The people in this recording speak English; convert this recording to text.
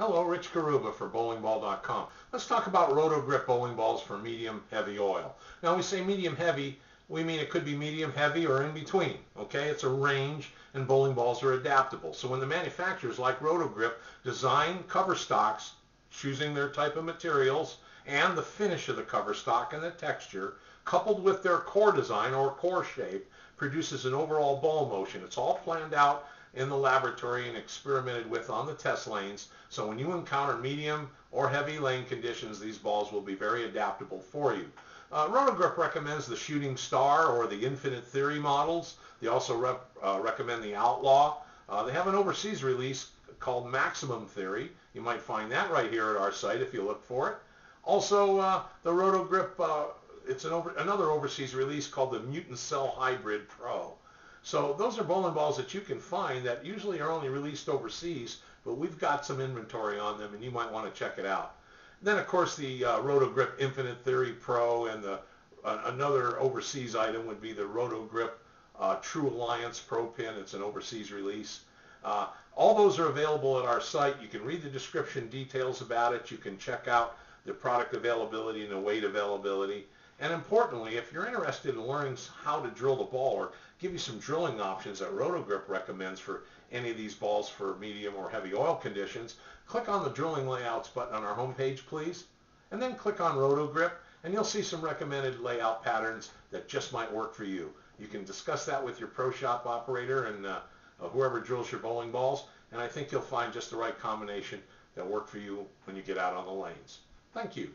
Hello, Rich Carrubba for bowlingball.com. Let's talk about RotoGrip bowling balls for medium heavy oil. Now we say medium heavy, we mean it could be medium heavy or in between. Okay, it's a range and bowling balls are adaptable. So when the manufacturers like RotoGrip design cover stocks, choosing their type of materials and the finish of the cover stock and the texture, coupled with their core design or core shape, produces an overall ball motion. It's all planned out in the laboratory and experimented with on the test lanes. So when you encounter medium or heavy lane conditions, these balls will be very adaptable for you. Uh, RotoGrip recommends the Shooting Star or the Infinite Theory models. They also rep, uh, recommend the Outlaw. Uh, they have an overseas release called Maximum Theory. You might find that right here at our site if you look for it. Also, uh, the RotoGrip, uh, it's an over, another overseas release called the Mutant Cell Hybrid Pro. So those are bowling balls that you can find that usually are only released overseas, but we've got some inventory on them and you might want to check it out. Then of course the uh, RotoGrip Infinite Theory Pro and the uh, another overseas item would be the RotoGrip uh, True Alliance Pro Pin. It's an overseas release. Uh, all those are available at our site. You can read the description details about it. You can check out the product availability and the weight availability. And importantly, if you're interested in learning how to drill the ball or give you some drilling options that RotoGrip recommends for any of these balls for medium or heavy oil conditions, click on the drilling layouts button on our homepage, please. And then click on RotoGrip and you'll see some recommended layout patterns that just might work for you. You can discuss that with your pro shop operator and uh, whoever drills your bowling balls, and I think you'll find just the right combination that work for you when you get out on the lanes. Thank you.